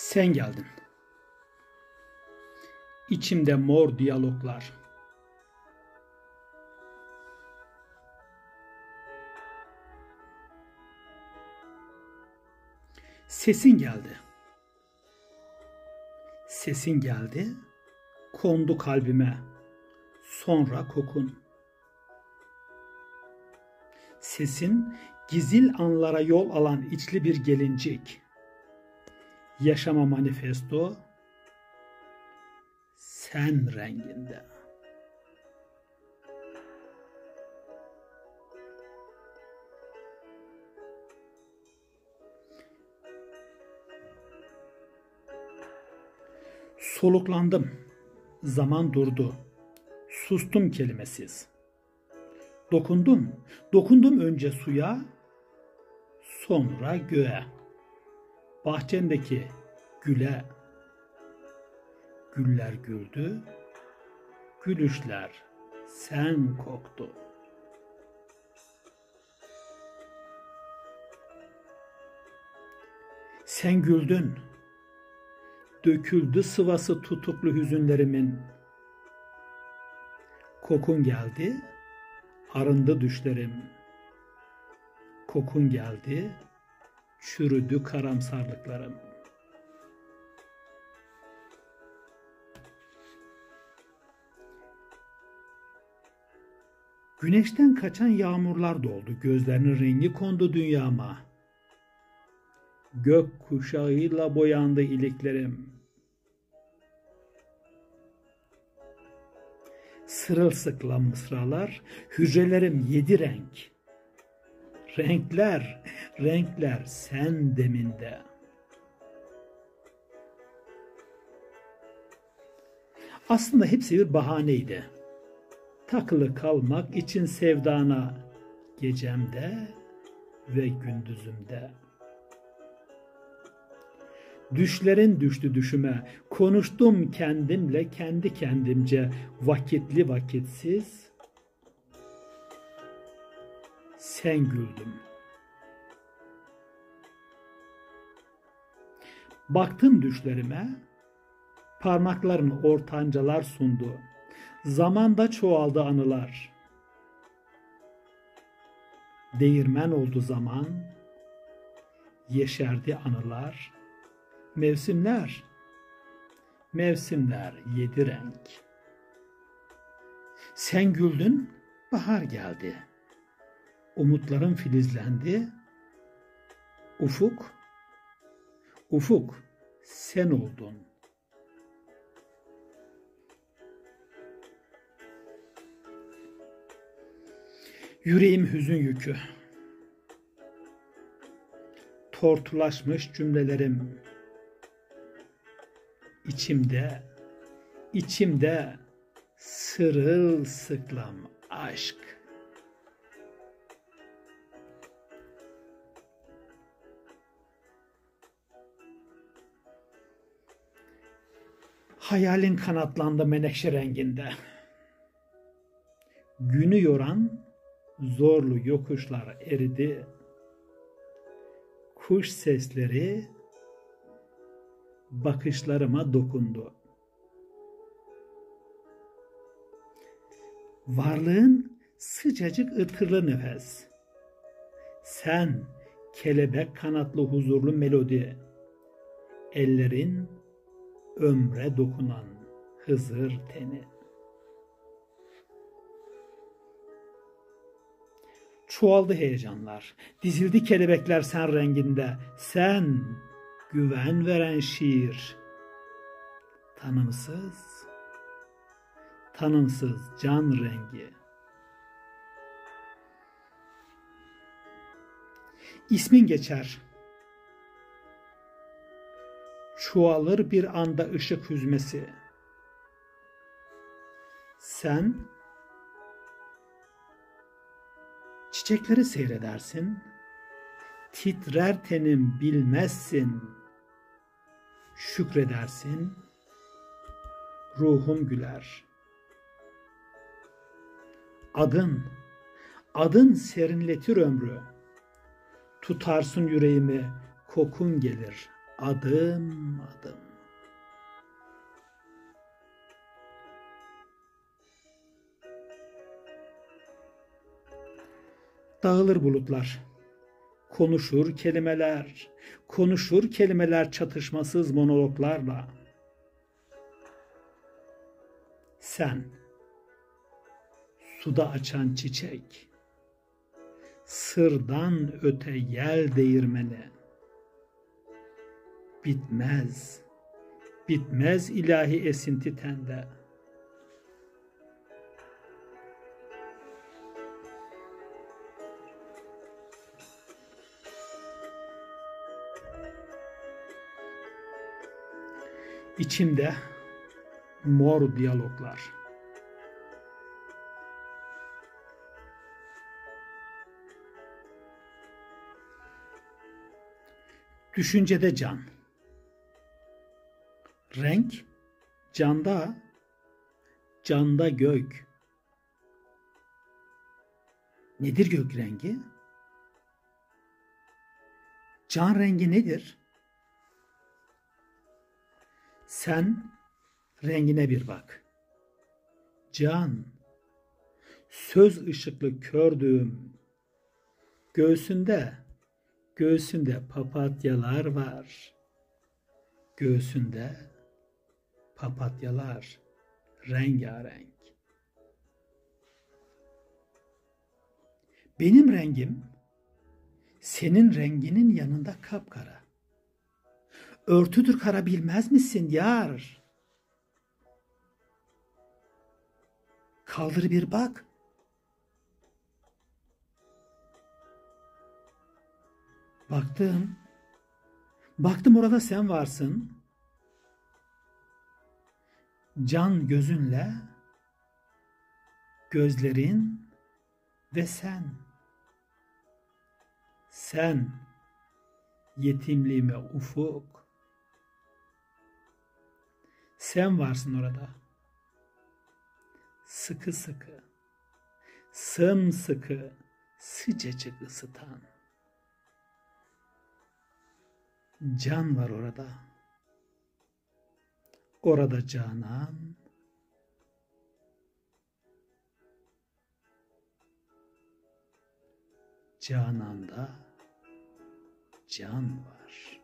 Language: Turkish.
Sen geldin. İçimde mor diyaloglar. Sesin geldi. Sesin geldi, kondu kalbime. Sonra kokun. Sesin gizil anlara yol alan içli bir gelincik. Yaşama manifesto sen renginde. Soluklandım. Zaman durdu. Sustum kelimesiz. Dokundum. Dokundum önce suya, sonra göğe. Bahçendeki güle. Güller güldü. Gülüşler sen koktu. Sen güldün döküldü sıvası tutuklu hüzünlerimin. Kokun geldi, arındı düşlerim. Kokun geldi, çürüdü karamsarlıklarım. Güneşten kaçan yağmurlar doldu, gözlerinin rengi kondu dünyama.'' gök kuşağıyla boyandı iliklerim. Sırılsıklam mısralar, hücrelerim yedi renk. Renkler, renkler sen deminde. Aslında hepsi bir bahaneydi. Takılı kalmak için sevdana, gecemde ve gündüzümde. Düşlerin düştü düşüme, konuştum kendimle kendi kendimce, vakitli vakitsiz. Sen güldün. Baktın düşlerime, parmakların ortancalar sundu. Zamanda çoğaldı anılar. Değirmen oldu zaman, yeşerdi anılar.'' Mevsimler. Mevsimler yedi renk. Sen güldün, bahar geldi. Umutların filizlendi. Ufuk, ufuk sen oldun. Yüreğim hüzün yükü. Tortulaşmış cümlelerim içimde, içimde sırılsıklam aşk. Hayalin kanatlandı menekşe renginde. Günü yoran zorlu yokuşlar eridi. Kuş sesleri bakışlarıma dokundu. Varlığın sıcacık ırkırlı nefes. Sen kelebek kanatlı huzurlu melodi. Ellerin ömre dokunan Hızır teni. Çoğaldı heyecanlar. Dizildi kelebekler sen renginde. Sen güven veren şiir. Tanımsız, tanımsız can rengi. İsmin geçer. Çoğalır bir anda ışık hüzmesi. Sen çiçekleri seyredersin. Titrer tenim bilmezsin şükredersin, ruhum güler. Adın, adın serinletir ömrü. Tutarsın yüreğimi, kokun gelir adım adım. Dağılır bulutlar. Konuşur kelimeler, konuşur kelimeler çatışmasız monologlarla. Sen, suda açan çiçek, sırdan öte yel değirmeni, bitmez, bitmez ilahi esinti tende. İçimde mor diyaloglar. Düşüncede can. Renk canda, canda gök. Nedir gök rengi? Can rengi nedir? Sen rengine bir bak. Can, söz ışıklı kördüğüm, göğsünde, göğsünde papatyalar var. Göğsünde papatyalar rengarenk. Benim rengim senin renginin yanında kapkara. Örtüdür kara bilmez misin yar? Kaldır bir bak. Baktım. Baktım orada sen varsın. Can gözünle gözlerin ve sen. Sen yetimliğime ufuk. Sen varsın orada. Sıkı sıkı, sımsıkı, sıcacık ısıtan. Can var orada. Orada canan, cananda can var.